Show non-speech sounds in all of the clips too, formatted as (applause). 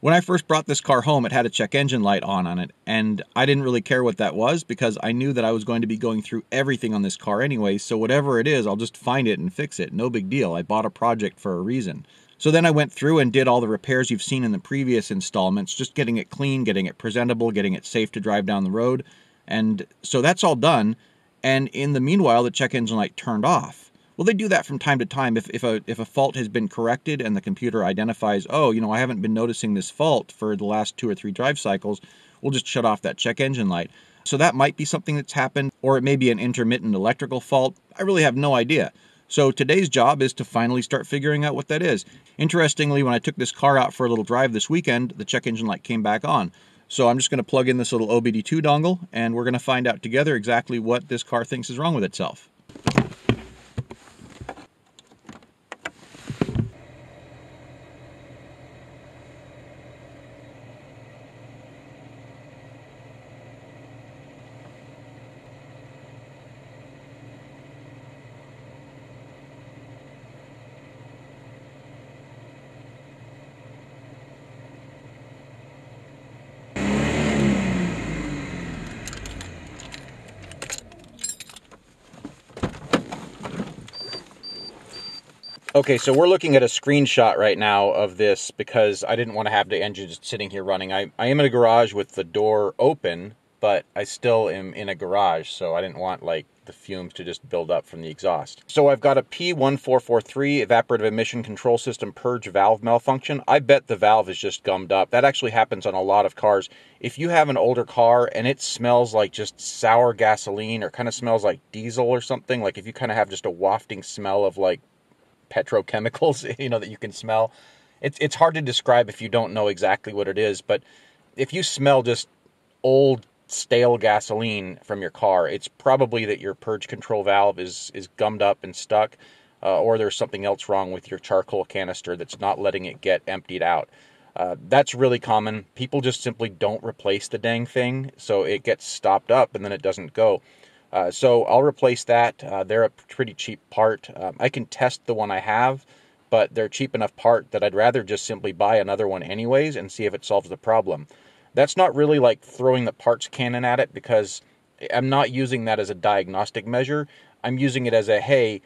When I first brought this car home, it had a check engine light on on it, and I didn't really care what that was because I knew that I was going to be going through everything on this car anyway, so whatever it is, I'll just find it and fix it. No big deal. I bought a project for a reason. So then I went through and did all the repairs you've seen in the previous installments, just getting it clean, getting it presentable, getting it safe to drive down the road. And so that's all done. And in the meanwhile, the check engine light turned off. Well, they do that from time to time. If, if, a, if a fault has been corrected and the computer identifies, oh, you know, I haven't been noticing this fault for the last two or three drive cycles, we'll just shut off that check engine light. So that might be something that's happened, or it may be an intermittent electrical fault. I really have no idea. So today's job is to finally start figuring out what that is. Interestingly, when I took this car out for a little drive this weekend, the check engine light came back on. So I'm just going to plug in this little OBD2 dongle, and we're going to find out together exactly what this car thinks is wrong with itself. Okay, so we're looking at a screenshot right now of this because I didn't want to have the engine sitting here running. I, I am in a garage with the door open, but I still am in a garage, so I didn't want like the fumes to just build up from the exhaust. So I've got a P1443 evaporative emission control system purge valve malfunction. I bet the valve is just gummed up. That actually happens on a lot of cars. If you have an older car and it smells like just sour gasoline or kind of smells like diesel or something, like if you kind of have just a wafting smell of like petrochemicals, (laughs) you know, that you can smell. It's it's hard to describe if you don't know exactly what it is, but if you smell just old stale gasoline from your car, it's probably that your purge control valve is is gummed up and stuck, uh, or there's something else wrong with your charcoal canister that's not letting it get emptied out. Uh, that's really common. People just simply don't replace the dang thing, so it gets stopped up and then it doesn't go. Uh, so I'll replace that. Uh, they're a pretty cheap part. Um, I can test the one I have, but they're cheap enough part that I'd rather just simply buy another one anyways and see if it solves the problem. That's not really like throwing the parts cannon at it because I'm not using that as a diagnostic measure. I'm using it as a hey,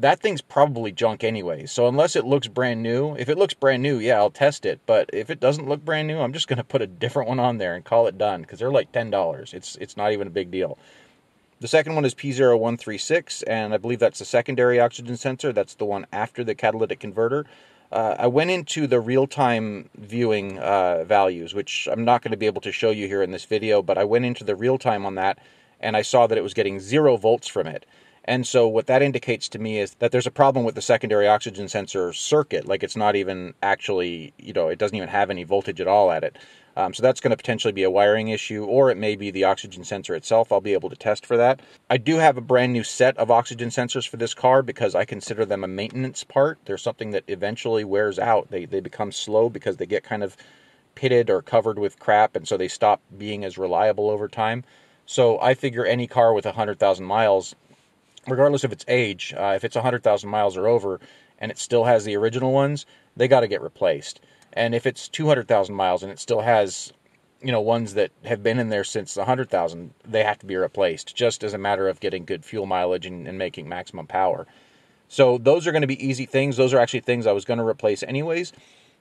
that thing's probably junk anyway. So unless it looks brand new, if it looks brand new, yeah, I'll test it. But if it doesn't look brand new, I'm just going to put a different one on there and call it done because they're like ten dollars. It's it's not even a big deal. The second one is P0136, and I believe that's the secondary oxygen sensor. That's the one after the catalytic converter. Uh, I went into the real-time viewing uh, values, which I'm not going to be able to show you here in this video, but I went into the real-time on that, and I saw that it was getting zero volts from it. And so what that indicates to me is that there's a problem with the secondary oxygen sensor circuit. Like it's not even actually, you know, it doesn't even have any voltage at all at it. Um, so that's going to potentially be a wiring issue, or it may be the oxygen sensor itself. I'll be able to test for that. I do have a brand new set of oxygen sensors for this car because I consider them a maintenance part. They're something that eventually wears out. They, they become slow because they get kind of pitted or covered with crap, and so they stop being as reliable over time. So I figure any car with 100,000 miles, regardless of its age, uh, if it's 100,000 miles or over and it still has the original ones, they got to get replaced. And if it's 200,000 miles and it still has, you know, ones that have been in there since 100,000, they have to be replaced just as a matter of getting good fuel mileage and, and making maximum power. So those are going to be easy things. Those are actually things I was going to replace anyways.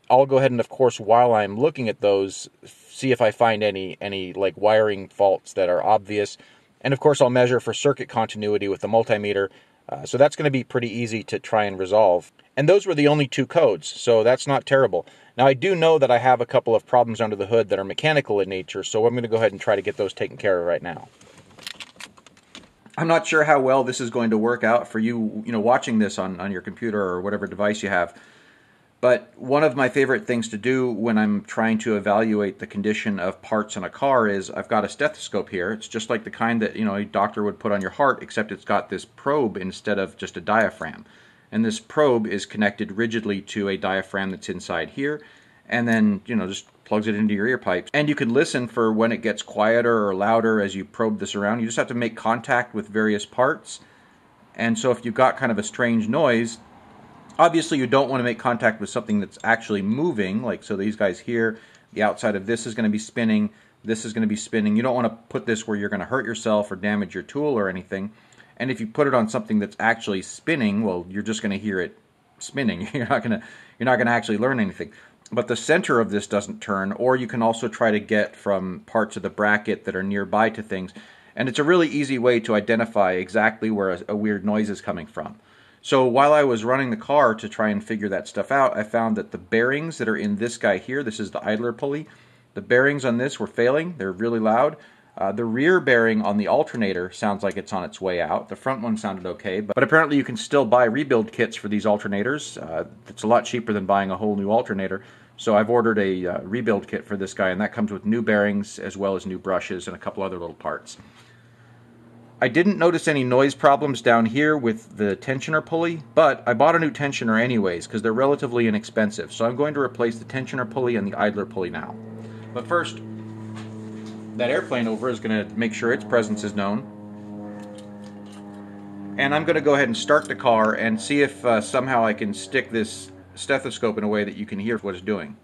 I'll go ahead and of course while I'm looking at those see if I find any any like wiring faults that are obvious. And of course I'll measure for circuit continuity with the multimeter. Uh, so that's going to be pretty easy to try and resolve. And those were the only two codes, so that's not terrible. Now, I do know that I have a couple of problems under the hood that are mechanical in nature, so I'm going to go ahead and try to get those taken care of right now. I'm not sure how well this is going to work out for you, you know, watching this on, on your computer or whatever device you have. But one of my favorite things to do when I'm trying to evaluate the condition of parts in a car is I've got a stethoscope here. It's just like the kind that, you know, a doctor would put on your heart, except it's got this probe instead of just a diaphragm. And this probe is connected rigidly to a diaphragm that's inside here and then you know just plugs it into your ear pipes. And you can listen for when it gets quieter or louder as you probe this around. You just have to make contact with various parts. And so if you've got kind of a strange noise Obviously, you don't want to make contact with something that's actually moving, like so these guys here, the outside of this is going to be spinning, this is going to be spinning. You don't want to put this where you're going to hurt yourself or damage your tool or anything. And if you put it on something that's actually spinning, well, you're just going to hear it spinning. (laughs) You're not going to you're not going to actually learn anything. But the center of this doesn't turn, or you can also try to get from parts of the bracket that are nearby to things. And it's a really easy way to identify exactly where a, a weird noise is coming from. So while I was running the car to try and figure that stuff out, I found that the bearings that are in this guy here, this is the idler pulley, the bearings on this were failing. They're really loud. Uh, the rear bearing on the alternator sounds like it's on its way out. The front one sounded okay, but, but apparently you can still buy rebuild kits for these alternators. Uh, it's a lot cheaper than buying a whole new alternator. So I've ordered a uh, rebuild kit for this guy, and that comes with new bearings as well as new brushes and a couple other little parts. I didn't notice any noise problems down here with the tensioner pulley, but I bought a new tensioner anyways because they're relatively inexpensive. So I'm going to replace the tensioner pulley and the idler pulley now. But first, that airplane over is going to make sure its presence is known. And I'm going to go ahead and start the car and see if uh, somehow I can stick this stethoscope in a way that you can hear what it's doing.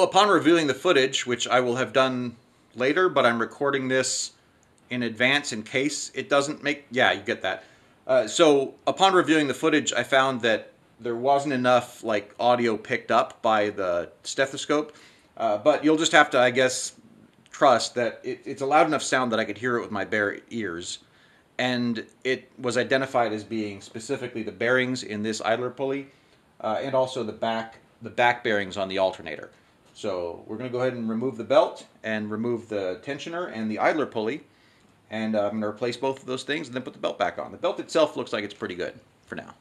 Well, upon reviewing the footage, which I will have done later, but I'm recording this in advance in case it doesn't make... Yeah, you get that. Uh, so, upon reviewing the footage, I found that there wasn't enough like audio picked up by the stethoscope. Uh, but you'll just have to, I guess, trust that it, it's a loud enough sound that I could hear it with my bare ears. And it was identified as being specifically the bearings in this idler pulley uh, and also the back, the back bearings on the alternator. So we're going to go ahead and remove the belt and remove the tensioner and the idler pulley. And uh, I'm going to replace both of those things and then put the belt back on. The belt itself looks like it's pretty good for now.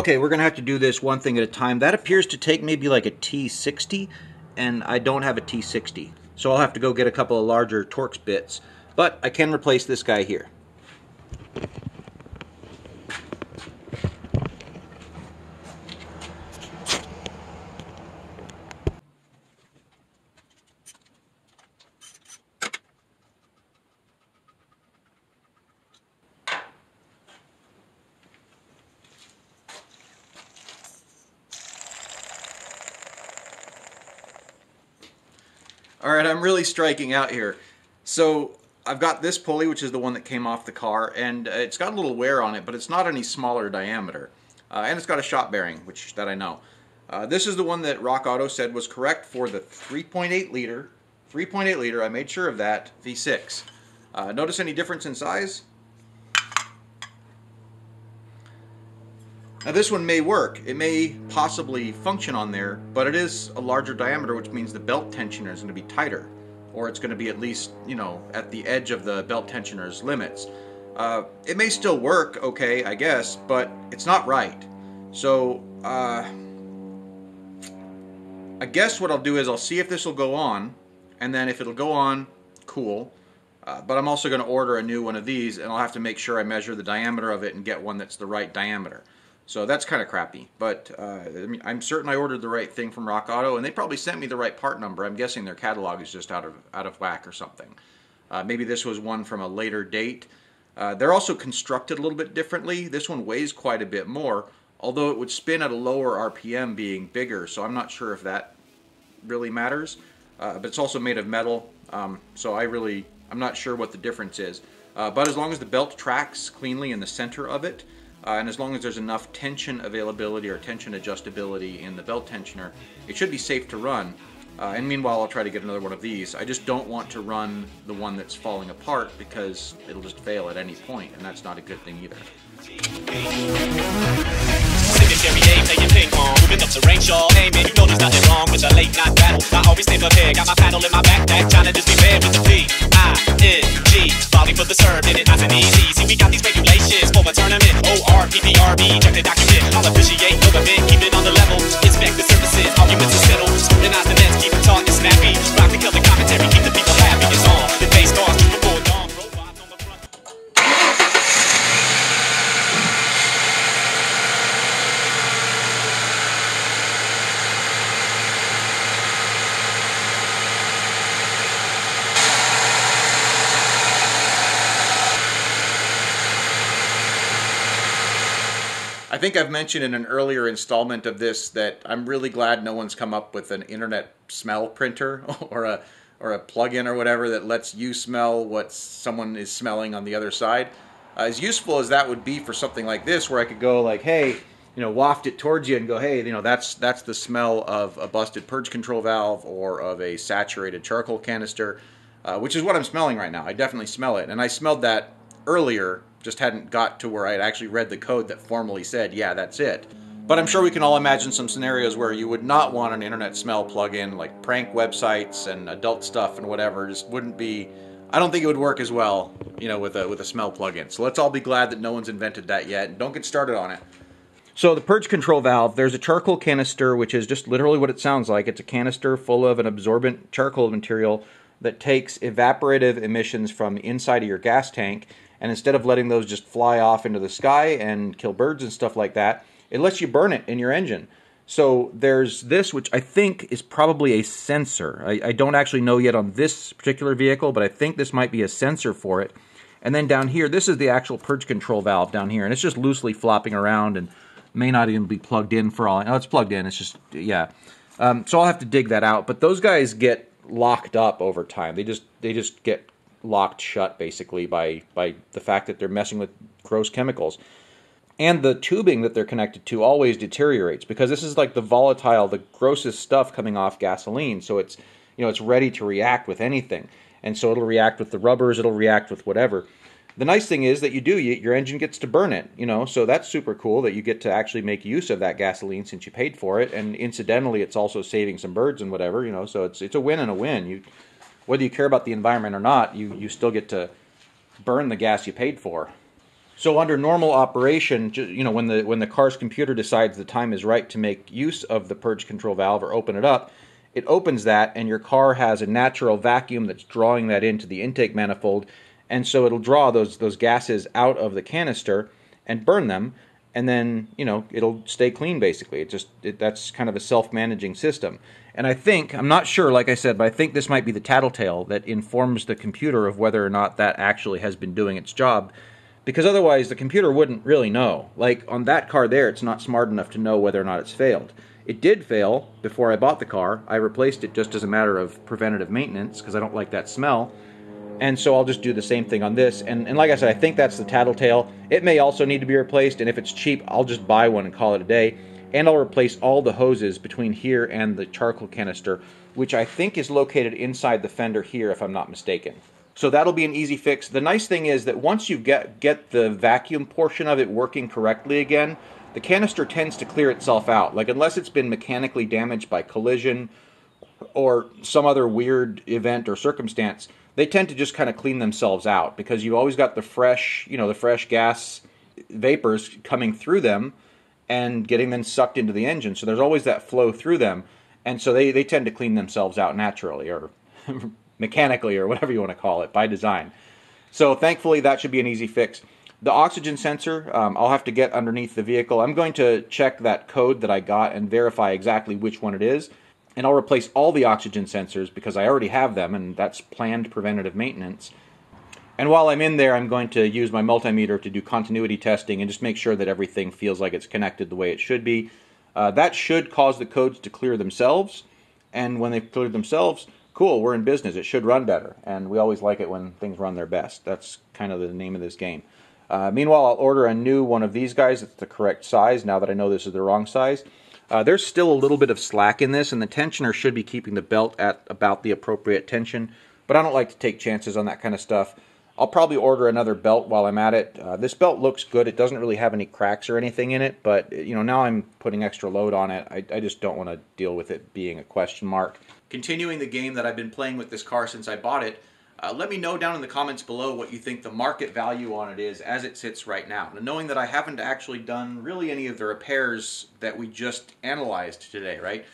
Okay, we're going to have to do this one thing at a time. That appears to take maybe like a T60, and I don't have a T60. So I'll have to go get a couple of larger Torx bits. But I can replace this guy here. All right, I'm really striking out here. So I've got this pulley, which is the one that came off the car, and uh, it's got a little wear on it, but it's not any smaller diameter. Uh, and it's got a shot bearing, which that I know. Uh, this is the one that Rock Auto said was correct for the 3.8 liter, 3.8 liter, I made sure of that, V6. Uh, notice any difference in size? Now this one may work. It may possibly function on there, but it is a larger diameter, which means the belt tensioner is going to be tighter. Or it's going to be at least, you know, at the edge of the belt tensioner's limits. Uh, it may still work, okay, I guess, but it's not right. So, uh, I guess what I'll do is I'll see if this will go on, and then if it'll go on, cool. Uh, but I'm also going to order a new one of these, and I'll have to make sure I measure the diameter of it and get one that's the right diameter. So that's kind of crappy. But uh, I mean, I'm certain I ordered the right thing from Rock Auto, and they probably sent me the right part number. I'm guessing their catalog is just out of out of whack or something. Uh, maybe this was one from a later date. Uh, they're also constructed a little bit differently. This one weighs quite a bit more, although it would spin at a lower RPM being bigger, so I'm not sure if that really matters. Uh, but it's also made of metal, um, so I really, I'm not sure what the difference is. Uh, but as long as the belt tracks cleanly in the center of it, uh, and as long as there's enough tension availability or tension adjustability in the belt tensioner, it should be safe to run. Uh, and meanwhile, I'll try to get another one of these. I just don't want to run the one that's falling apart because it'll just fail at any point, and that's not a good thing either. Playing ping pong, moving up the range, y'all aiming. You know there's nothing wrong with a late night battle. I always stay prepared, got my paddle in my backpack, trying to just be fair with the P I N G. Falling for the serve, did it nice and easy. See, we got these regulations for a tournament. O R P P R B, check the document. I'll appreciate the event, keep it on the level. Inspect the surfaces, arguments are settled. Scrutinize the think I've mentioned in an earlier installment of this that I'm really glad no one's come up with an internet smell printer (laughs) or a or a plugin or whatever that lets you smell what someone is smelling on the other side. Uh, as useful as that would be for something like this, where I could go like, hey, you know, waft it towards you and go, hey, you know, that's that's the smell of a busted purge control valve or of a saturated charcoal canister, uh, which is what I'm smelling right now. I definitely smell it, and I smelled that earlier just hadn't got to where I had actually read the code that formally said, yeah, that's it. But I'm sure we can all imagine some scenarios where you would not want an internet smell plugin, like prank websites and adult stuff and whatever. Just wouldn't be. I don't think it would work as well, you know, with a with a smell plugin. So let's all be glad that no one's invented that yet, don't get started on it. So the purge control valve, there's a charcoal canister, which is just literally what it sounds like. It's a canister full of an absorbent charcoal material that takes evaporative emissions from inside of your gas tank and instead of letting those just fly off into the sky and kill birds and stuff like that, it lets you burn it in your engine. So there's this, which I think is probably a sensor. I, I, don't actually know yet on this particular vehicle, but I think this might be a sensor for it. And then down here, this is the actual purge control valve down here, and it's just loosely flopping around and may not even be plugged in for all. Oh, it's plugged in. It's just yeah. Um, so I'll have to dig that out. But those guys get locked up over time. They just they just get locked shut basically by by the fact that they're messing with gross chemicals. And the tubing that they're connected to always deteriorates because this is like the volatile, the grossest stuff coming off gasoline. So it's you know it's ready to react with anything, and so it'll react with the rubbers, it'll react with whatever. The nice thing is that you do you, your engine gets to burn it, you know, so that's super cool that you get to actually make use of that gasoline since you paid for it, and incidentally, it's also saving some birds and whatever, you know. So it's it's a win and a win. You whether you care about the environment or not, you, you still get to burn the gas you paid for. So under normal operation, you know, when the when the car's computer decides the time is right to make use of the purge control valve or open it up, it opens that and your car has a natural vacuum that's drawing that into the intake manifold and so it'll draw those those gases out of the canister and burn them and then, you know, it'll stay clean basically. It just it, that's kind of a self-managing system. And I think, I'm not sure, like I said, but I think this might be the tattletale that informs the computer of whether or not that actually has been doing its job. Because otherwise, the computer wouldn't really know. Like on that car there, it's not smart enough to know whether or not it's failed. It did fail before I bought the car. I replaced it just as a matter of preventative maintenance because I don't like that smell. And so I'll just do the same thing on this. And, and like I said, I think that's the tattletale. It may also need to be replaced, and if it's cheap, I'll just buy one and call it a day and I'll replace all the hoses between here and the charcoal canister, which I think is located inside the fender here, if I'm not mistaken. So that'll be an easy fix. The nice thing is that once you get, get the vacuum portion of it working correctly again, the canister tends to clear itself out. Like, unless it's been mechanically damaged by collision or some other weird event or circumstance, they tend to just kind of clean themselves out because you've always got the fresh, you know, the fresh gas vapors coming through them and getting them sucked into the engine. So there's always that flow through them. And so they, they tend to clean themselves out naturally or (laughs) mechanically or whatever you want to call it by design. So thankfully, that should be an easy fix. The oxygen sensor, um, I'll have to get underneath the vehicle. I'm going to check that code that I got and verify exactly which one it is. And I'll replace all the oxygen sensors because I already have them, and that's planned preventative maintenance. And while I'm in there, I'm going to use my multimeter to do continuity testing and just make sure that everything feels like it's connected the way it should be. Uh, that should cause the codes to clear themselves. And when they clear themselves, cool, we're in business. It should run better. And we always like it when things run their best. That's kind of the name of this game. Uh, meanwhile, I'll order a new one of these guys that's the correct size now that I know this is the wrong size. Uh, there's still a little bit of slack in this, and the tensioner should be keeping the belt at about the appropriate tension, but I don't like to take chances on that kind of stuff. I'll probably order another belt while I'm at it. Uh, this belt looks good. It doesn't really have any cracks or anything in it, but you know now I'm putting extra load on it. I, I just don't want to deal with it being a question mark. Continuing the game that I've been playing with this car since I bought it, uh, let me know down in the comments below what you think the market value on it is as it sits right now. now. Knowing that I haven't actually done really any of the repairs that we just analyzed today, right?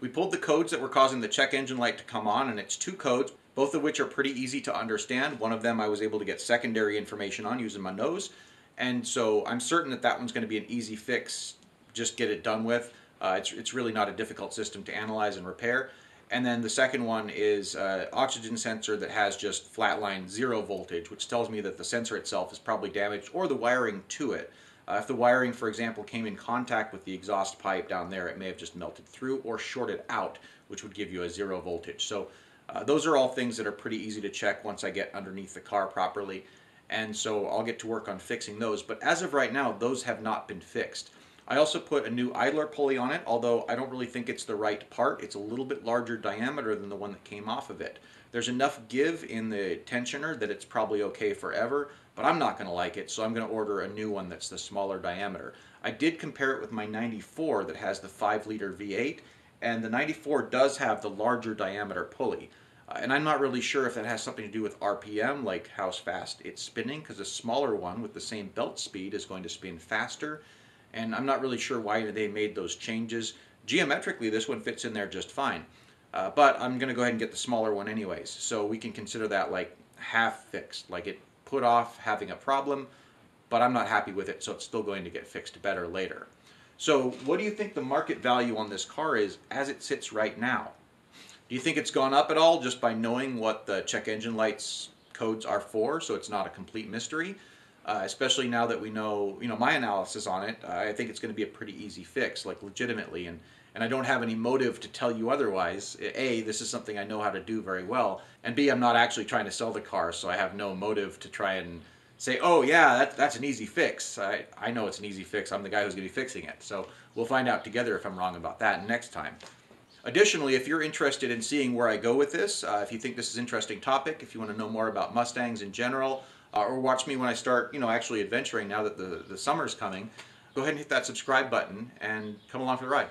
We pulled the codes that were causing the check engine light to come on, and it's two codes both of which are pretty easy to understand. One of them I was able to get secondary information on using my nose, and so I'm certain that that one's going to be an easy fix. Just get it done with. Uh, it's, it's really not a difficult system to analyze and repair. And then the second one is uh, oxygen sensor that has just flatline zero voltage, which tells me that the sensor itself is probably damaged or the wiring to it. Uh, if the wiring, for example, came in contact with the exhaust pipe down there, it may have just melted through or shorted out, which would give you a zero voltage. So uh, those are all things that are pretty easy to check once I get underneath the car properly. And so I'll get to work on fixing those. But as of right now, those have not been fixed. I also put a new idler pulley on it, although I don't really think it's the right part. It's a little bit larger diameter than the one that came off of it. There's enough give in the tensioner that it's probably okay forever, but I'm not going to like it, so I'm going to order a new one that's the smaller diameter. I did compare it with my 94 that has the 5 liter V8, and the 94 does have the larger diameter pulley. Uh, and I'm not really sure if that has something to do with RPM, like how fast it's spinning, because a smaller one with the same belt speed is going to spin faster. And I'm not really sure why they made those changes. Geometrically, this one fits in there just fine. Uh, but I'm going to go ahead and get the smaller one anyways. So we can consider that like half fixed, like it put off having a problem, but I'm not happy with it, so it's still going to get fixed better later. So what do you think the market value on this car is as it sits right now? Do you think it's gone up at all just by knowing what the check engine lights codes are for, so it's not a complete mystery? Uh, especially now that we know, you know, my analysis on it, uh, I think it's going to be a pretty easy fix, like legitimately, and and I don't have any motive to tell you otherwise. A, this is something I know how to do very well, and B, I'm not actually trying to sell the car, so I have no motive to try and say, oh yeah, that, that's an easy fix. I, I know it's an easy fix. I'm the guy who's going to be fixing it. So we'll find out together if I'm wrong about that next time. Additionally, if you're interested in seeing where I go with this, uh, if you think this is an interesting topic, if you want to know more about Mustangs in general, uh, or watch me when I start, you know, actually adventuring now that the, the summer's coming, go ahead and hit that subscribe button and come along for the ride.